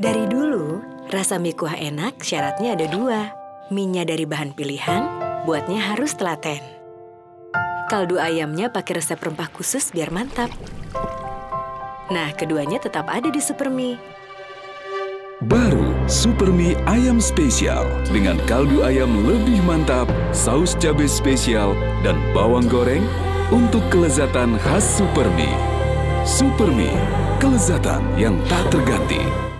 Dari dulu, rasa mie kuah enak syaratnya ada dua. minyak dari bahan pilihan, buatnya harus telaten. Kaldu ayamnya pakai resep rempah khusus biar mantap. Nah, keduanya tetap ada di Supermi. Baru Supermi Ayam Spesial dengan kaldu ayam lebih mantap, saus cabai spesial, dan bawang goreng untuk kelezatan khas Supermi. Supermi, kelezatan yang tak terganti.